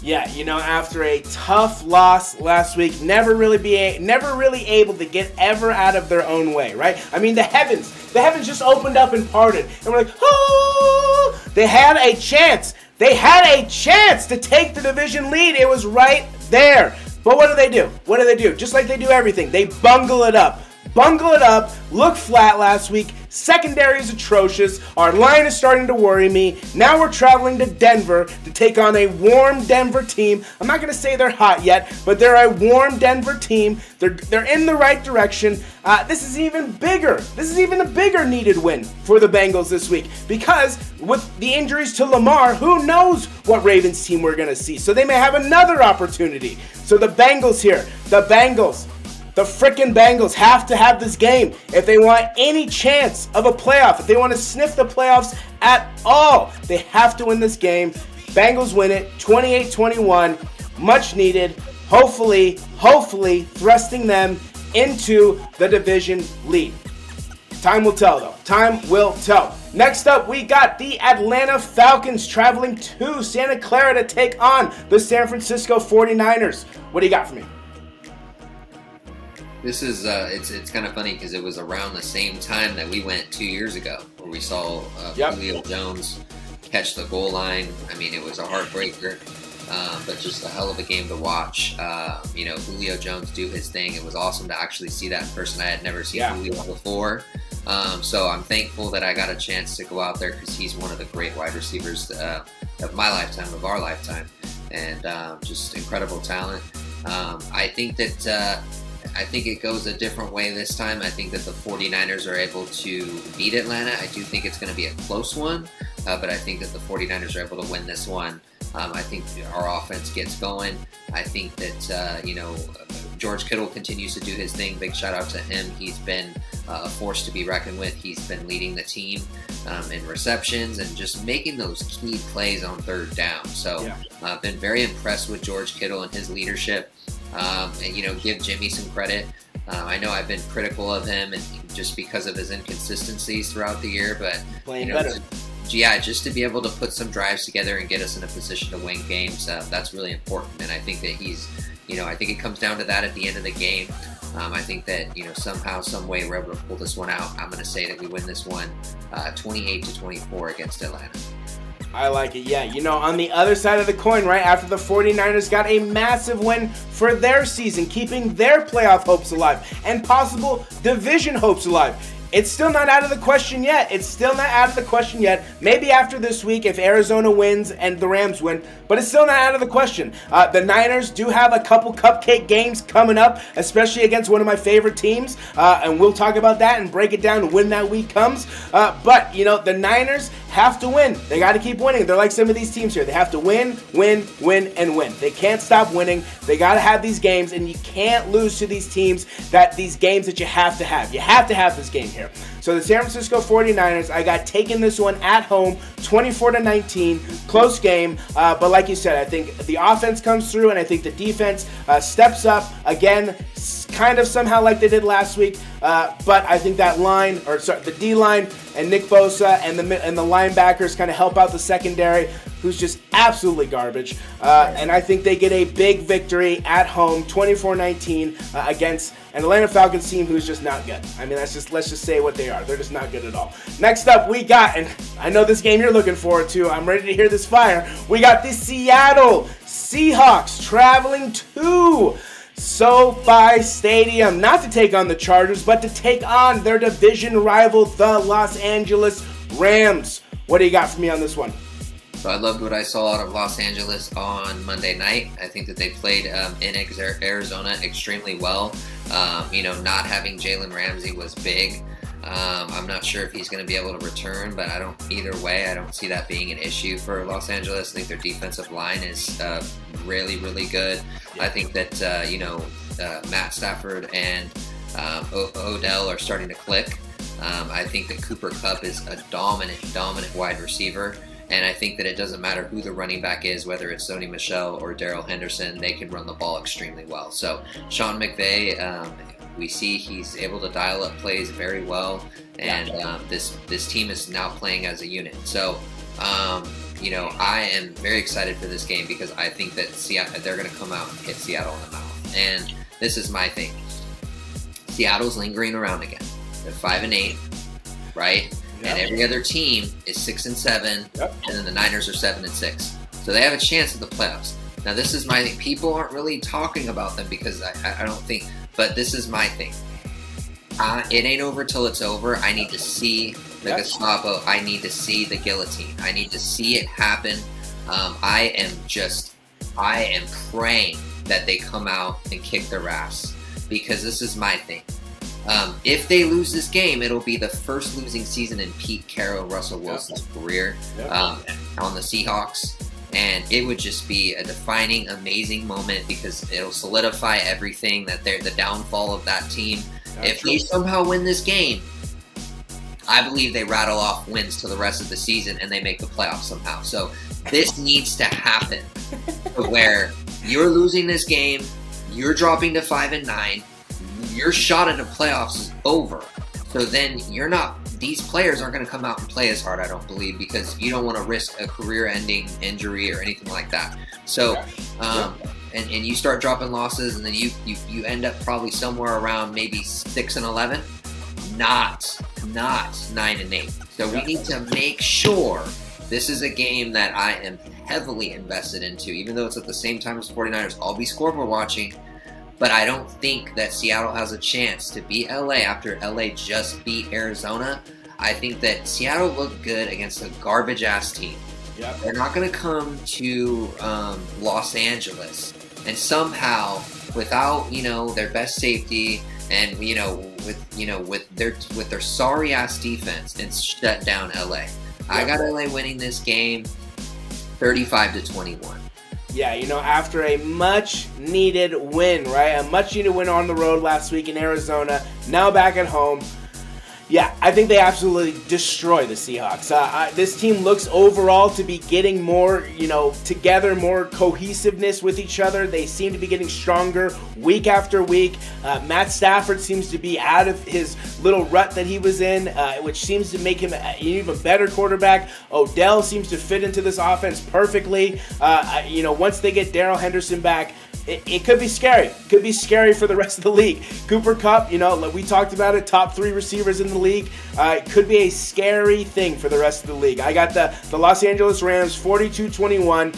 Yeah, you know, after a tough loss last week, never really be a, never really able to get ever out of their own way, right? I mean, the heavens, the heavens just opened up and parted, and we're like, oh! They had a chance. They had a chance to take the division lead. It was right there. But what do they do? What do they do? Just like they do everything, they bungle it up bungle it up, look flat last week. Secondary is atrocious. Our line is starting to worry me. Now we're traveling to Denver to take on a warm Denver team. I'm not going to say they're hot yet, but they're a warm Denver team. They're, they're in the right direction. Uh, this is even bigger. This is even a bigger needed win for the Bengals this week because with the injuries to Lamar, who knows what Ravens team we're going to see. So they may have another opportunity. So the Bengals here, the Bengals the freaking Bengals have to have this game if they want any chance of a playoff. If they want to sniff the playoffs at all, they have to win this game. Bengals win it 28 21. Much needed. Hopefully, hopefully, thrusting them into the division lead. Time will tell, though. Time will tell. Next up, we got the Atlanta Falcons traveling to Santa Clara to take on the San Francisco 49ers. What do you got for me? This is uh, it's it's kind of funny because it was around the same time that we went two years ago, where we saw uh, yep. Julio Jones catch the goal line. I mean, it was a heartbreaker. Um, but just a hell of a game to watch. Uh, you know, Julio Jones do his thing. It was awesome to actually see that person. I had never seen yeah. Julio before. Um, so I'm thankful that I got a chance to go out there because he's one of the great wide receivers uh, of my lifetime, of our lifetime, and uh, just incredible talent. Um, I think that uh, I think it goes a different way this time. I think that the 49ers are able to beat Atlanta. I do think it's going to be a close one, uh, but I think that the 49ers are able to win this one. Um, I think our offense gets going. I think that, uh, you know, George Kittle continues to do his thing. Big shout out to him. He's been uh, a force to be reckoned with. He's been leading the team um, in receptions and just making those key plays on third down. So I've yeah. uh, been very impressed with George Kittle and his leadership. Um, and, you know, give Jimmy some credit. Uh, I know I've been critical of him and just because of his inconsistencies throughout the year, but Playing you know, better yeah, just to be able to put some drives together and get us in a position to win games, uh, that's really important. And I think that he's, you know, I think it comes down to that at the end of the game. Um, I think that you know somehow, some way, we're able to pull this one out. I'm going to say that we win this one, uh, 28 to 24 against Atlanta. I like it. Yeah, you know, on the other side of the coin, right after the 49ers got a massive win for their season, keeping their playoff hopes alive and possible division hopes alive. It's still not out of the question yet. It's still not out of the question yet. Maybe after this week, if Arizona wins and the Rams win, but it's still not out of the question. Uh, the Niners do have a couple cupcake games coming up, especially against one of my favorite teams, uh, and we'll talk about that and break it down when that week comes. Uh, but, you know, the Niners have to win. They got to keep winning. They're like some of these teams here. They have to win, win, win, and win. They can't stop winning. They got to have these games, and you can't lose to these teams that these games that you have to have. You have to have this game here. So the San Francisco 49ers, I got taking this one at home, 24 to 19, close game. Uh, but like you said, I think the offense comes through, and I think the defense uh, steps up again, kind of somehow like they did last week. Uh, but I think that line, or sorry, the D line and Nick Bosa and the and the linebackers kind of help out the secondary who's just absolutely garbage. Uh, and I think they get a big victory at home, 24-19, uh, against an Atlanta Falcons team who's just not good. I mean, that's just let's just say what they are. They're just not good at all. Next up, we got, and I know this game you're looking forward to. I'm ready to hear this fire. We got the Seattle Seahawks traveling to SoFi Stadium, not to take on the Chargers, but to take on their division rival, the Los Angeles Rams. What do you got for me on this one? So I loved what I saw out of Los Angeles on Monday night. I think that they played um, in Arizona extremely well. Um, you know, not having Jalen Ramsey was big. Um, I'm not sure if he's going to be able to return, but I don't. Either way, I don't see that being an issue for Los Angeles. I think their defensive line is uh, really, really good. I think that uh, you know uh, Matt Stafford and um, o- Odell are starting to click. Um, I think that Cooper Kupp is a dominant, dominant wide receiver. And I think that it doesn't matter who the running back is, whether it's Sony Michel or Darrell Henderson, they can run the ball extremely well. So Sean McVay, um, we see he's able to dial up plays very well, and um, this this team is now playing as a unit. So. Um, you know, I am very excited for this game because I think that Seattle, they're going to come out and hit Seattle in the mouth. And this is my thing. Seattle's lingering around again. They're five and eight, right? And every other team is six and seven, yep. and then the Niners are seven and six. So they have a chance at the playoffs. Now, this is my thing. People aren't really talking about them because I, I don't think, but this is my thing. Uh, it ain't over till it's over. I need to see the yep. Gestapo. I need to see the guillotine. I need to see it happen. Um, I am just, I am praying that they come out and kick their ass because this is my thing. Um, if they lose this game, it'll be the first losing season in Pete Carroll, Russell Wilson's yep. career yep. Um, on the Seahawks. And it would just be a defining, amazing moment because it'll solidify everything that they're the downfall of that team. That's if true. they somehow win this game, I believe they rattle off wins to the rest of the season and they make the playoffs somehow. So this needs to happen where you're losing this game, you're dropping to five and nine, your shot at the playoffs is over. So then you're not. These players aren't going to come out and play as hard. I don't believe because you don't want to risk a career-ending injury or anything like that. So, um, and, and you start dropping losses, and then you, you you end up probably somewhere around maybe six and eleven, not not nine and eight. So we need to make sure this is a game that I am heavily invested into, even though it's at the same time as 49ers. I'll be scoreboard watching, but I don't think that Seattle has a chance to beat LA after LA just beat Arizona. I think that Seattle looked good against a garbage ass team. Yep. They're not going to come to um, Los Angeles and somehow, without you know their best safety and you know with you know with their with their sorry ass defense and shut down LA. I got LA winning this game 35 to 21. Yeah, you know, after a much needed win, right? A much needed win on the road last week in Arizona, now back at home. Yeah, I think they absolutely destroy the Seahawks. Uh, I, this team looks overall to be getting more, you know, together, more cohesiveness with each other. They seem to be getting stronger week after week. Uh, Matt Stafford seems to be out of his little rut that he was in, uh, which seems to make him an even better quarterback. Odell seems to fit into this offense perfectly. Uh, you know, once they get Darrell Henderson back, it, it, could be scary. Could be scary for the rest of the league. Cooper Kupp, you know, we talked about it, top three receivers in the league. Uh, it could be a scary thing for the rest of the league. I got the, the Los Angeles Rams 42 21,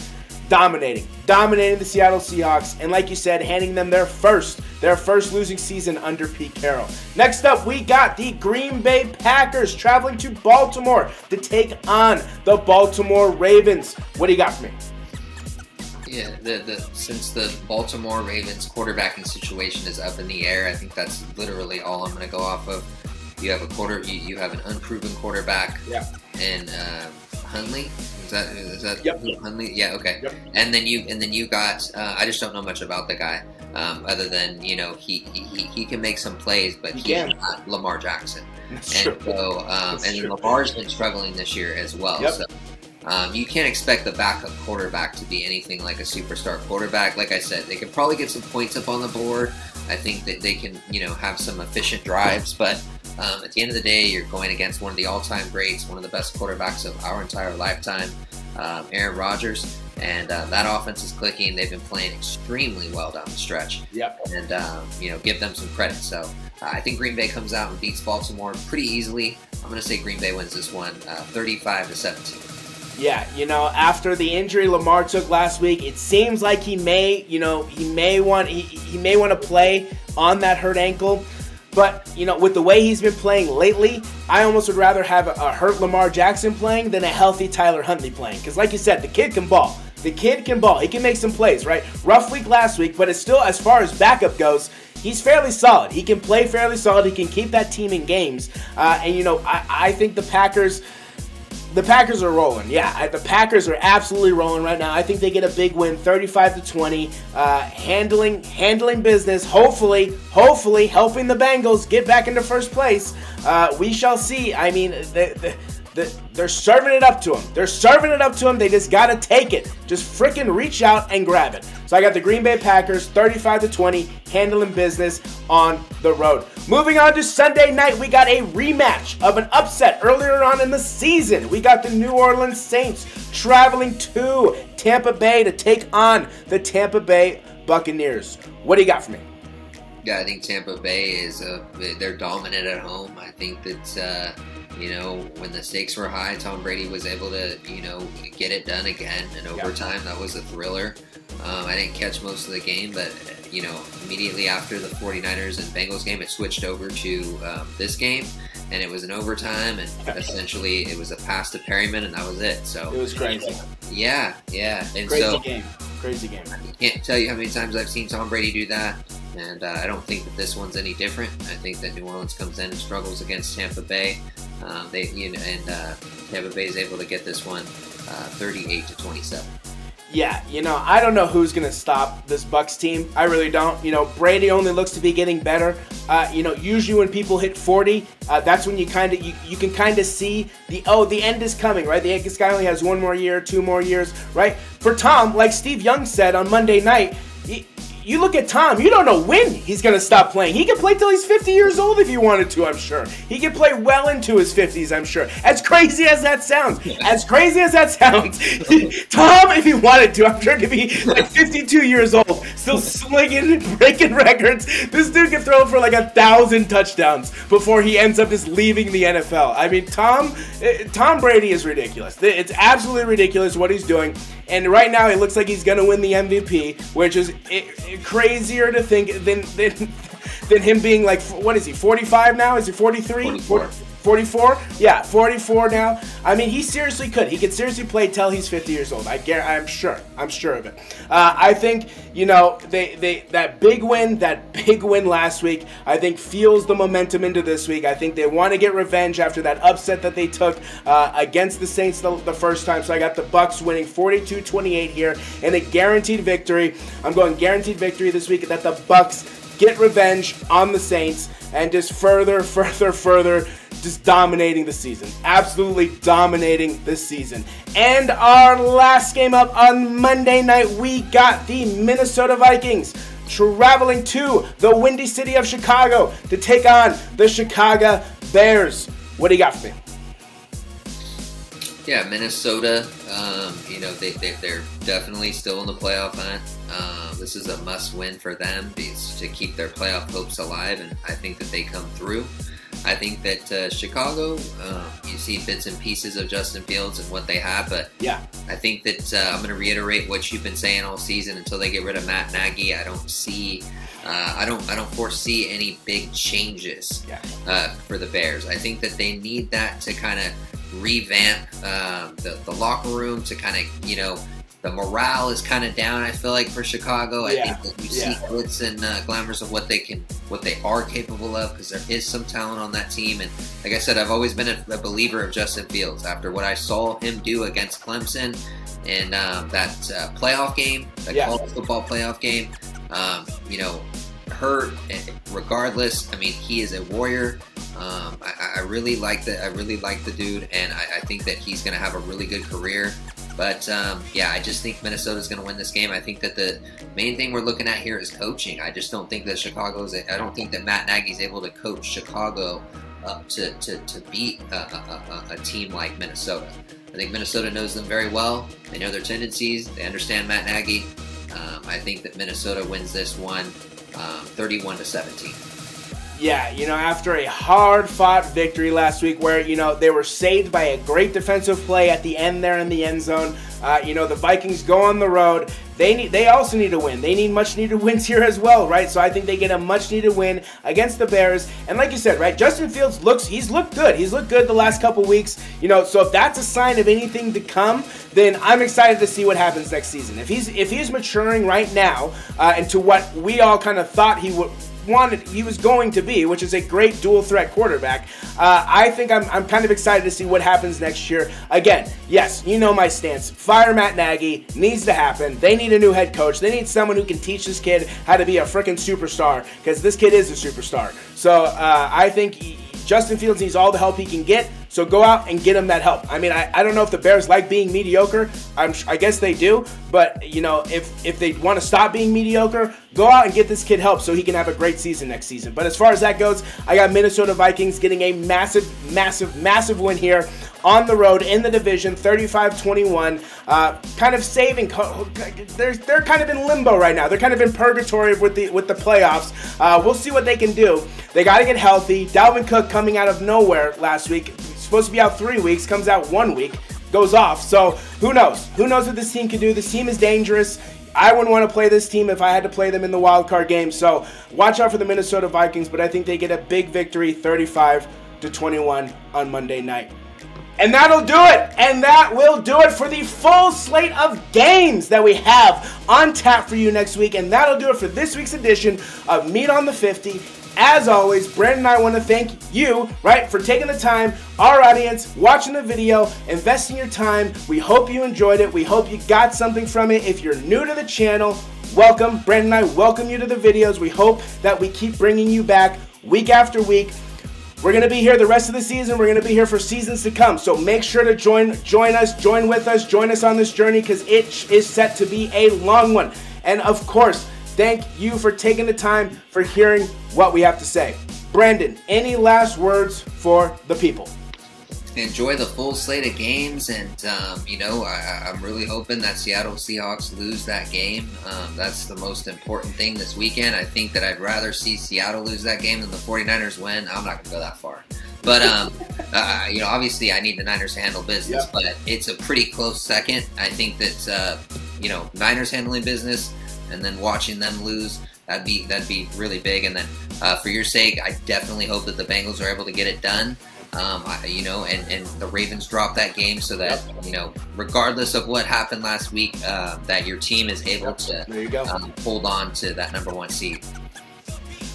dominating, dominating the Seattle Seahawks, and like you said, handing them their first, their first losing season under Pete Carroll. Next up, we got the Green Bay Packers traveling to Baltimore to take on the Baltimore Ravens. What do you got for me? Yeah, the, the since the Baltimore Ravens quarterbacking situation is up in the air, I think that's literally all I'm going to go off of. You have a quarter, you, you have an unproven quarterback, yeah, and uh, Huntley. Is that is that yep. Huntley? Yeah, okay. Yep. And then you and then you got. Uh, I just don't know much about the guy, um, other than you know he, he he can make some plays, but he he's not Lamar Jackson. That's and true. so um, and true. Lamar's been struggling this year as well. Yep. So um, you can't expect the backup quarterback to be anything like a superstar quarterback. Like I said, they can probably get some points up on the board. I think that they can, you know, have some efficient drives. But um, at the end of the day, you're going against one of the all-time greats, one of the best quarterbacks of our entire lifetime, um, Aaron Rodgers. And uh, that offense is clicking. They've been playing extremely well down the stretch. Yep. And, um, you know, give them some credit. So uh, I think Green Bay comes out and beats Baltimore pretty easily. I'm going to say Green Bay wins this one uh, 35 to 17. Yeah, you know, after the injury Lamar took last week, it seems like he may, you know, he may want he, he may want to play on that hurt ankle. But, you know, with the way he's been playing lately, I almost would rather have a, a hurt Lamar Jackson playing than a healthy Tyler Huntley playing. Because, like you said, the kid can ball. The kid can ball. He can make some plays, right? Rough week last week, but it's still, as far as backup goes, he's fairly solid. He can play fairly solid. He can keep that team in games. Uh, and, you know, I, I think the Packers the Packers are rolling. Yeah, the Packers are absolutely rolling right now. I think they get a big win, 35 to 20, uh, handling handling business. Hopefully, hopefully helping the Bengals get back into first place. Uh, we shall see. I mean, the, the, they're serving it up to them. They're serving it up to them. They just gotta take it. Just freaking reach out and grab it. So I got the Green Bay Packers, 35 to 20, handling business on the road. Moving on to Sunday night, we got a rematch of an upset earlier on in the season. We got the New Orleans Saints traveling to Tampa Bay to take on the Tampa Bay Buccaneers. What do you got for me? Yeah, I think Tampa Bay is uh, they're dominant at home. I think that uh, you know when the stakes were high, Tom Brady was able to you know get it done again in overtime. That was a thriller. Um, I didn't catch most of the game, but you know immediately after the 49ers and Bengals game, it switched over to um, this game, and it was an overtime, and essentially it was a pass to Perriman, and that was it. So It was crazy. yeah, yeah, and Crazy so game. Crazy game. I can't tell you how many times I've seen Tom Brady do that, and uh, I don't think that this one's any different. I think that New Orleans comes in and struggles against Tampa Bay. Um, they, you know, and uh, Tampa Bay is able to get this one uh, 38 to 27. Yeah, you know, I don't know who's gonna stop this Bucks team. I really don't. You know, Brady only looks to be getting better. Uh, you know, usually when people hit 40, uh, that's when you kind of you, you can kind of see the oh the end is coming, right? The this guy only has one more year, two more years, right? For Tom, like Steve Young said on Monday night, he, you look at Tom, you don't know when he's going to stop playing. He can play till he's 50 years old if he wanted to, I'm sure. He can play well into his 50s, I'm sure. As crazy as that sounds, as crazy as that sounds, Tom, if he wanted to, I'm sure could be like 52 years old, still slinging, breaking records. This dude can throw for like a thousand touchdowns before he ends up just leaving the NFL. I mean, Tom, eh, Tom Brady is ridiculous. It's absolutely ridiculous what he's doing. And right now, it looks like he's going to win the MVP, which is crazier to think than, than, than him being like, what is he, 45 now? Is he 43? 44. 44? Yeah, 44 now. I mean, he seriously could. He could seriously play till he's 50 years old. I get. I'm sure. I'm sure of it. Uh, I think you know they they that big win, that big win last week. I think fuels the momentum into this week. I think they want to get revenge after that upset that they took uh, against the Saints the, the first time. So I got the Bucks winning 42-28 here and a guaranteed victory. I'm going guaranteed victory this week. That the Bucks get revenge on the Saints and just further, further, further just dominating the season. Absolutely dominating the season. And our last game up on Monday night, we got the Minnesota Vikings traveling to the windy city of Chicago to take on the Chicago Bears. What do you got for me? Yeah, Minnesota. Um, you know they, they they're definitely still in the playoff hunt. Uh, this is a must-win for them to keep their playoff hopes alive, and I think that they come through. I think that uh, Chicago, uh, you see bits and pieces of Justin Fields and what they have, but yeah, I think that uh, I'm going to reiterate what you've been saying all season. Until they get rid of Matt Nagy, I don't see, uh, I don't, I don't foresee any big changes yeah. Uh, for the Bears. I think that they need that to kind of revamp um, the, the locker room to kind of, you know the morale is kind of down. I feel like for Chicago, I yeah. think that we yeah. see glitz and uh, glamours of what they can, what they are capable of, because there is some talent on that team. And like I said, I've always been a, a believer of Justin Fields. After what I saw him do against Clemson in um, that uh, playoff game, that yeah. college football playoff game, um, you know, hurt. Eh, regardless, I mean, he is a warrior. Um, I, I, really like the I really like the dude, and I, I think that he's going to have a really good career. But um, yeah, I just think Minnesota's going to win this game. I think that the main thing we're looking at here is coaching. I just don't think that Chicago's. I don't think that Matt Nagy's able to coach Chicago up to, to, to beat a, a, a, a team like Minnesota. I think Minnesota knows them very well. They know their tendencies. They understand Matt Nagy. Um, I think that Minnesota wins this one, um, 31 to 17 yeah, you know, after a hard fought victory last week where, you know, they were saved by a great defensive play at the end there in the end zone. Uh, you know, the Vikings go on the road. They need they also need to win. They need much needed wins here as well, right? So I think they get a much needed win against the Bears. And like you said, right, Justin Fields looks he's looked good. He's looked good the last couple weeks. You know, so if that's a sign of anything to come, then I'm excited to see what happens next season. If he's if he's maturing right now uh, into what we all kind of thought he would wanted he was going to be, which is a great dual threat quarterback. Uh, I think I'm, I'm kind of excited to see what happens next year. Again, yes, you know my stance. Fire Matt Nagy needs to happen. They need a new head coach. They need someone who can teach this kid how to be a freaking superstar because this kid is a superstar. So uh, I think. Justin Fields needs all the help he can get, so go out and get him that help. I mean, I, I don't know if the Bears like being mediocre. I'm, I guess they do, but you know, if if they want to stop being mediocre, go out and get this kid help so he can have a great season next season. But as far as that goes, I got Minnesota Vikings getting a massive, massive, massive win here on the road in the division, 35-21. Uh, kind of saving. They're they're kind of in limbo right now. They're kind of in purgatory with the with the playoffs. Uh, we'll see what they can do. They got to get healthy. Dalvin Cook coming out of nowhere last week, supposed to be out three weeks, comes out one week, goes off. So who knows? Who knows what this team can do? This team is dangerous. I wouldn't want to play this team if I had to play them in the wild card game. So watch out for the Minnesota Vikings, but I think they get a big victory, 35 to 21 on Monday night. And that'll do it. And that will do it for the full slate of games that we have on tap for you next week. And that'll do it for this week's edition of Meet on the 50. As always, Brandon and I want to thank you, right, for taking the time, our audience, watching the video, investing your time. We hope you enjoyed it. We hope you got something from it. If you're new to the channel, welcome. Brandon and I welcome you to the videos. We hope that we keep bringing you back week after week. We're going to be here the rest of the season. We're going to be here for seasons to come. So make sure to join join us, join with us, join us on this journey because it is set to be a long one. And of course, Thank you for taking the time for hearing what we have to say. Brandon, any last words for the people? enjoy the full slate of games, and um, you know I, am really hoping that Seattle Seahawks lose that game. Um, that's the most important thing this weekend. I think that I'd rather see Seattle lose that game than the 49ers win. I'm not going to go that far, but um, uh, you know obviously I need the Niners to handle business, yep. but it's a pretty close second. I think that uh, you know Niners handling business, and then watching them lose. That'd be that'd be really big, and then uh, for your sake, I definitely hope that the Bengals are able to get it done. Um, I, you know, and, and the Ravens drop that game so that, yep. you know, regardless of what happened last week, uh, that your team is able yep. to um, hold on to that number one seed.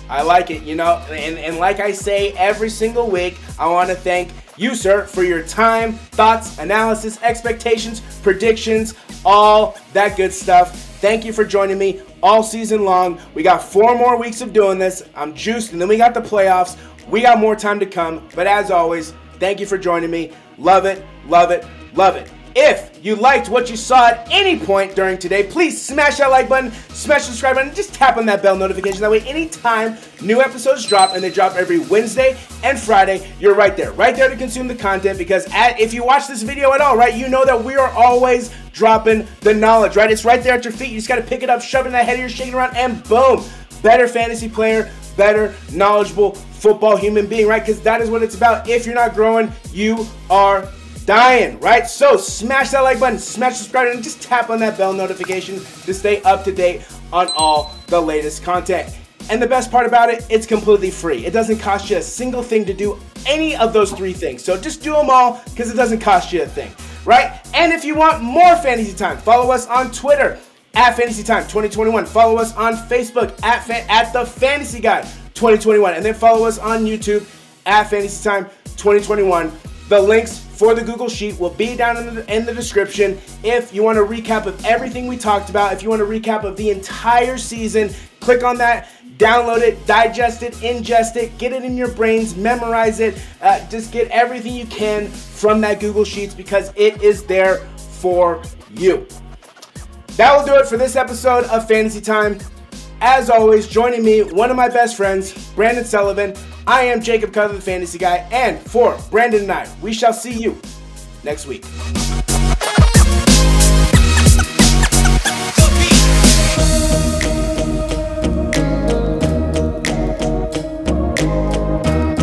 I like it, you know, and, and like I say every single week, I want to thank you, sir, for your time, thoughts, analysis, expectations, predictions, all that good stuff. Thank you for joining me all season long. We got four more weeks of doing this. I'm juiced, and then we got the playoffs. We got more time to come, but as always, thank you for joining me. Love it, love it, love it. If you liked what you saw at any point during today, please smash that like button, smash the subscribe button, just tap on that bell notification. That way, anytime new episodes drop, and they drop every Wednesday and Friday, you're right there, right there to consume the content. Because at, if you watch this video at all, right, you know that we are always dropping the knowledge, right? It's right there at your feet. You just got to pick it up, shove it in the head of yours, shaking around, and boom, better fantasy player, better, knowledgeable football human being, right? Because that is what it's about. If you're not growing, you are dying, right? So smash that like button, smash subscribe, and just tap on that bell notification to stay up to date on all the latest content. And the best part about it, it's completely free. It doesn't cost you a single thing to do any of those three things. So just do them all because it doesn't cost you a thing, right? And if you want more fantasy time, follow us on Twitter at Fantasy Time 2021. Follow us on Facebook at, at The Fantasy Guy 2021. And then follow us on YouTube at Fantasy Time 2021. The links for the Google Sheet will be down in the, in the description. If you want a recap of everything we talked about, if you want a recap of the entire season, click on that, download it, digest it, ingest it, get it in your brains, memorize it. Uh, just get everything you can from that Google Sheets because it is there for you. That will do it for this episode of Fantasy Time. As always, joining me, one of my best friends, Brandon Sullivan. I am Jacob Cutler, the Fantasy Guy, and for Brandon and I, we shall see you next week.